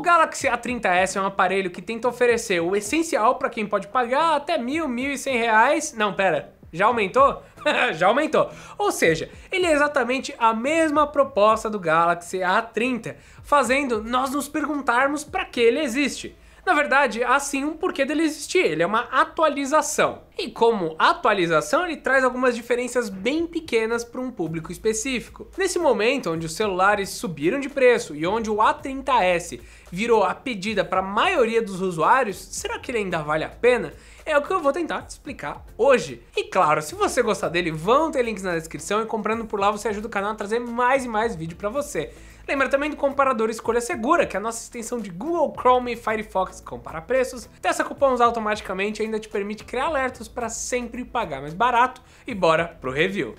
O Galaxy A30s é um aparelho que tenta oferecer o essencial para quem pode pagar até mil, mil e cem reais. Não, pera, já aumentou? Já aumentou. Ou seja, ele é exatamente a mesma proposta do Galaxy A30, fazendo nós nos perguntarmos para que ele existe. Na verdade, há sim um porquê dele existir, ele é uma atualização. E como atualização, ele traz algumas diferenças bem pequenas para um público específico. Nesse momento, onde os celulares subiram de preço e onde o A30s virou a pedida para a maioria dos usuários, será que ele ainda vale a pena? É o que eu vou tentar te explicar hoje. E claro, se você gostar dele, vão ter links na descrição e comprando por lá você ajuda o canal a trazer mais e mais vídeo para você. Lembra também do comparador Escolha Segura, que é a nossa extensão de Google Chrome e Firefox compara preços, testa cupons automaticamente e ainda te permite criar alertas para sempre pagar mais barato. E bora pro review.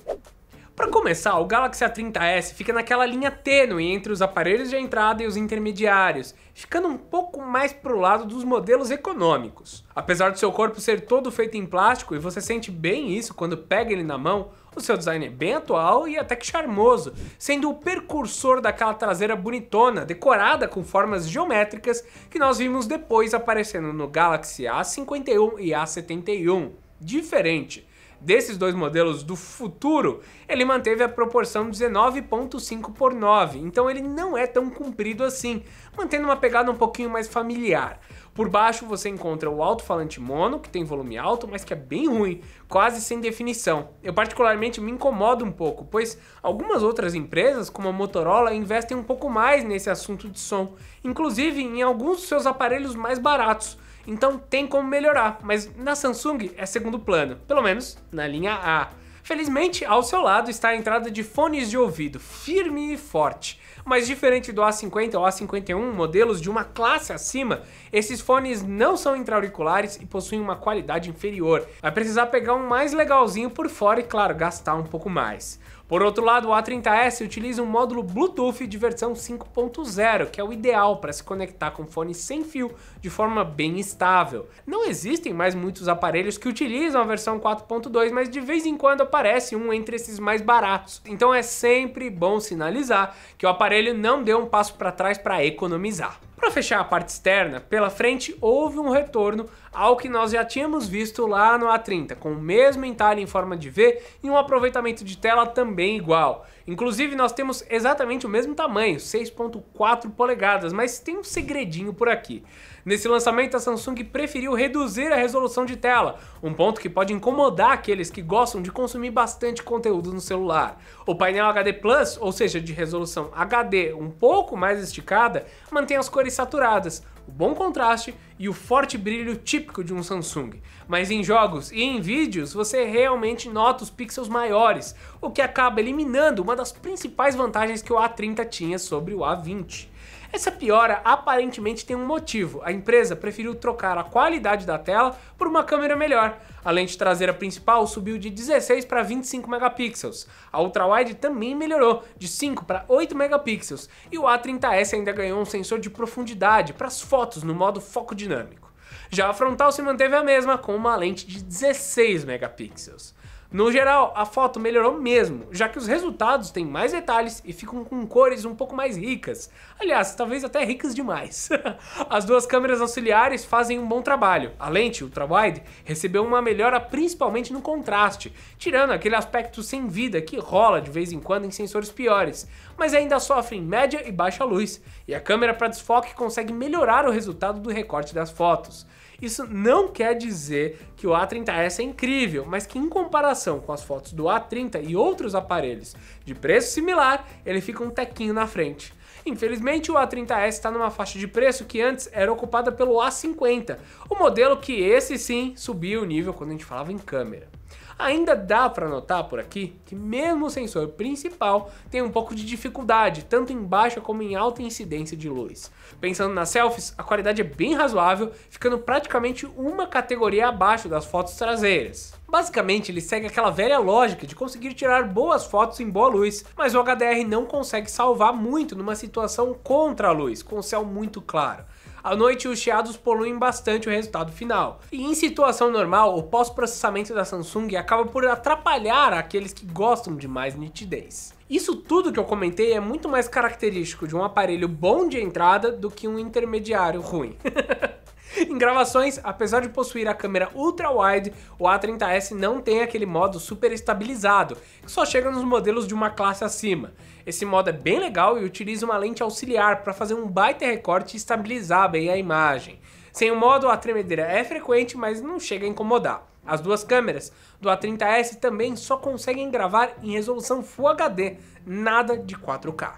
Para começar, o Galaxy A30s fica naquela linha tênue entre os aparelhos de entrada e os intermediários, ficando um pouco mais pro lado dos modelos econômicos. Apesar do seu corpo ser todo feito em plástico e você sente bem isso quando pega ele na mão, o seu design é bem atual e até que charmoso, sendo o precursor daquela traseira bonitona, decorada com formas geométricas que nós vimos depois aparecendo no Galaxy A51 e A71. Diferente desses dois modelos do futuro, ele manteve a proporção 19.5 por 9, então ele não é tão comprido assim, mantendo uma pegada um pouquinho mais familiar. Por baixo você encontra o alto-falante mono, que tem volume alto, mas que é bem ruim, quase sem definição. Eu particularmente me incomodo um pouco, pois algumas outras empresas, como a Motorola, investem um pouco mais nesse assunto de som, inclusive em alguns dos seus aparelhos mais baratos. Então tem como melhorar, mas na Samsung é segundo plano, pelo menos na linha A. Felizmente, ao seu lado está a entrada de fones de ouvido, firme e forte. Mas diferente do A50 ou A51, modelos de uma classe acima, esses fones não são intra-auriculares e possuem uma qualidade inferior. Vai precisar pegar um mais legalzinho por fora e, claro, gastar um pouco mais. Por outro lado, o A30s utiliza um módulo Bluetooth de versão 5.0, que é o ideal para se conectar com fone sem fio de forma bem estável. Não existem mais muitos aparelhos que utilizam a versão 4.2, mas de vez em quando aparece um entre esses mais baratos. Então é sempre bom sinalizar que o aparelho não deu um passo para trás para economizar. Para fechar a parte externa, pela frente houve um retorno ao que nós já tínhamos visto lá no A30, com o mesmo entalhe em forma de V e um aproveitamento de tela também igual. Inclusive nós temos exatamente o mesmo tamanho, 6.4 polegadas, mas tem um segredinho por aqui. Nesse lançamento, a Samsung preferiu reduzir a resolução de tela, um ponto que pode incomodar aqueles que gostam de consumir bastante conteúdo no celular. O painel HD Plus, ou seja, de resolução HD um pouco mais esticada, mantém as cores saturadas, o bom contraste e o forte brilho típico de um Samsung. Mas em jogos e em vídeos você realmente nota os pixels maiores, o que acaba eliminando uma das principais vantagens que o A30 tinha sobre o A20. Essa piora aparentemente tem um motivo. A empresa preferiu trocar a qualidade da tela por uma câmera melhor. A lente traseira principal subiu de 16 para 25 megapixels. A ultrawide também melhorou de 5 para 8 megapixels e o A30s ainda ganhou um sensor de profundidade para as fotos no modo foco dinâmico. Já a frontal se manteve a mesma com uma lente de 16 megapixels. No geral, a foto melhorou mesmo, já que os resultados têm mais detalhes e ficam com cores um pouco mais ricas. Aliás, talvez até ricas demais. As duas câmeras auxiliares fazem um bom trabalho. A lente ultra-wide recebeu uma melhora principalmente no contraste, tirando aquele aspecto sem vida que rola de vez em quando em sensores piores, mas ainda sofre em média e baixa luz. E a câmera para desfoque consegue melhorar o resultado do recorte das fotos. Isso não quer dizer que o A30s é incrível, mas que em comparação com as fotos do A30 e outros aparelhos de preço similar, ele fica um tequinho na frente. Infelizmente, o A30s está numa faixa de preço que antes era ocupada pelo A50, o modelo que esse sim subiu o nível quando a gente falava em câmera. Ainda dá para notar por aqui que mesmo o sensor principal tem um pouco de dificuldade, tanto em baixa como em alta incidência de luz. Pensando nas selfies, a qualidade é bem razoável, ficando praticamente uma categoria abaixo das fotos traseiras. Basicamente, ele segue aquela velha lógica de conseguir tirar boas fotos em boa luz, mas o HDR não consegue salvar muito numa situação contra a luz, com o céu muito claro. À noite, os chiados poluem bastante o resultado final. E em situação normal, o pós-processamento da Samsung acaba por atrapalhar aqueles que gostam de mais nitidez. Isso tudo que eu comentei é muito mais característico de um aparelho bom de entrada do que um intermediário ruim. Em gravações, apesar de possuir a câmera ultra-wide, o A30S não tem aquele modo super estabilizado, que só chega nos modelos de uma classe acima. Esse modo é bem legal e utiliza uma lente auxiliar para fazer um baita recorte e estabilizar bem a imagem. Sem o modo, a tremedeira é frequente, mas não chega a incomodar. As duas câmeras do A30S também só conseguem gravar em resolução Full HD, nada de 4K.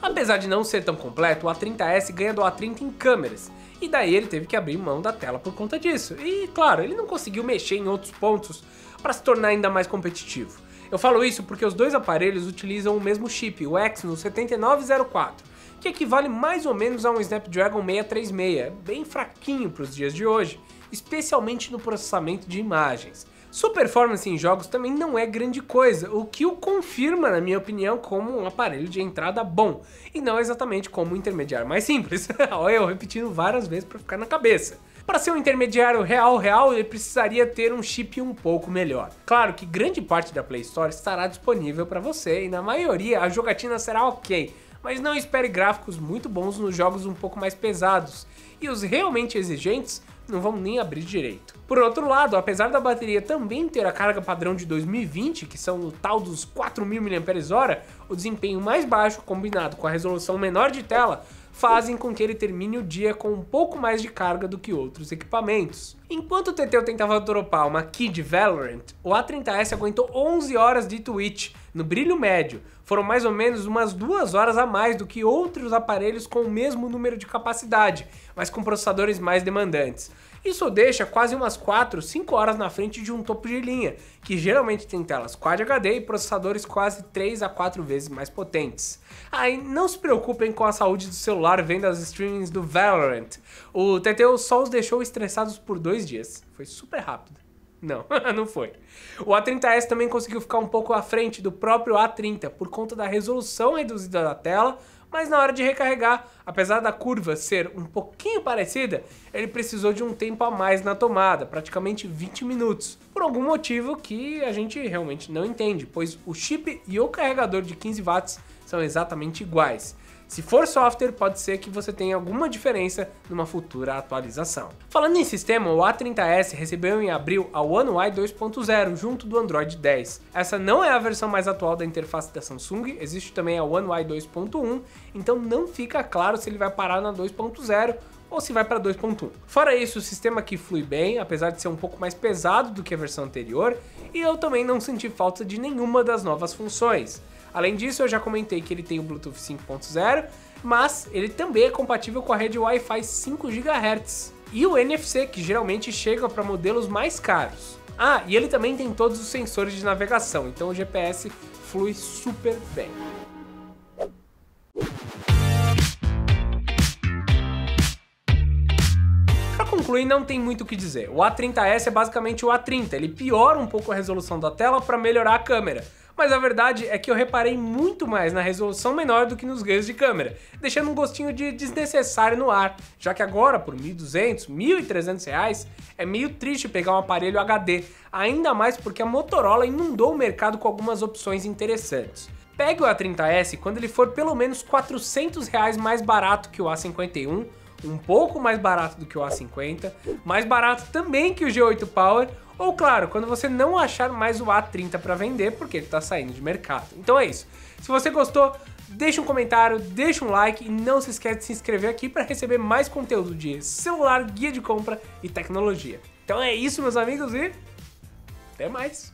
Apesar de não ser tão completo, o A30S ganha do A30 em câmeras, e daí ele teve que abrir mão da tela por conta disso. E claro, ele não conseguiu mexer em outros pontos para se tornar ainda mais competitivo. Eu falo isso porque os dois aparelhos utilizam o mesmo chip, o Exynos 7904, que equivale mais ou menos a um Snapdragon 636, bem fraquinho para os dias de hoje, especialmente no processamento de imagens. Sua performance em jogos também não é grande coisa, o que o confirma, na minha opinião, como um aparelho de entrada bom, e não exatamente como um intermediário mais simples. Olha eu repetindo várias vezes para ficar na cabeça. Para ser um intermediário real real, ele precisaria ter um chip um pouco melhor. Claro que grande parte da Play Store estará disponível para você e na maioria a jogatina será ok, mas não espere gráficos muito bons nos jogos um pouco mais pesados. E os realmente exigentes não vão nem abrir direito. Por outro lado, apesar da bateria também ter a carga padrão de 2020, que são o tal dos 4.000 mAh, o desempenho mais baixo combinado com a resolução menor de tela fazem com que ele termine o dia com um pouco mais de carga do que outros equipamentos. Enquanto o Teteu tentava dropar uma de Valorant, o A30S aguentou 11 horas de Twitch no brilho médio. Foram mais ou menos umas duas horas a mais do que outros aparelhos com o mesmo número de capacidade, mas com processadores mais demandantes. Isso deixa quase umas 4, 5 horas na frente de um topo de linha, que geralmente tem telas Quad HD e processadores quase 3 a 4 vezes mais potentes. Aí não se preocupem com a saúde do celular vendo as streamings do Valorant. O TTO só os deixou estressados por dois dias. Foi super rápido. Não, não foi. O A30S também conseguiu ficar um pouco à frente do próprio A30 por conta da resolução reduzida da tela, mas na hora de recarregar, apesar da curva ser um pouquinho parecida, ele precisou de um tempo a mais na tomada, praticamente 20 minutos, por algum motivo que a gente realmente não entende, pois o chip e o carregador de 15 watts são exatamente iguais. Se for software, pode ser que você tenha alguma diferença numa futura atualização. Falando em sistema, o A30S recebeu em abril a One UI 2.0 junto do Android 10. Essa não é a versão mais atual da interface da Samsung, existe também a One UI 2.1, então não fica claro se ele vai parar na 2.0 ou se vai para 2.1. Fora isso, o sistema aqui flui bem, apesar de ser um pouco mais pesado do que a versão anterior, e eu também não senti falta de nenhuma das novas funções. Além disso, eu já comentei que ele tem o Bluetooth 5.0, mas ele também é compatível com a rede Wi-Fi 5 GHz e o NFC, que geralmente chega para modelos mais caros. Ah, e ele também tem todos os sensores de navegação, então o GPS flui super bem. Para concluir, não tem muito o que dizer. O A30S é basicamente o A30, ele piora um pouco a resolução da tela para melhorar a câmera mas a verdade é que eu reparei muito mais na resolução menor do que nos ganhos de câmera, deixando um gostinho de desnecessário no ar, já que agora por 1.200, 1.300 reais é meio triste pegar um aparelho HD, ainda mais porque a Motorola inundou o mercado com algumas opções interessantes. Pegue o A30S quando ele for pelo menos 400 reais mais barato que o A51, um pouco mais barato do que o A50, mais barato também que o G8 Power ou claro, quando você não achar mais o A30 para vender, porque ele está saindo de mercado. Então é isso. Se você gostou, deixa um comentário, deixa um like e não se esquece de se inscrever aqui para receber mais conteúdo de celular, guia de compra e tecnologia. Então é isso, meus amigos, e até mais!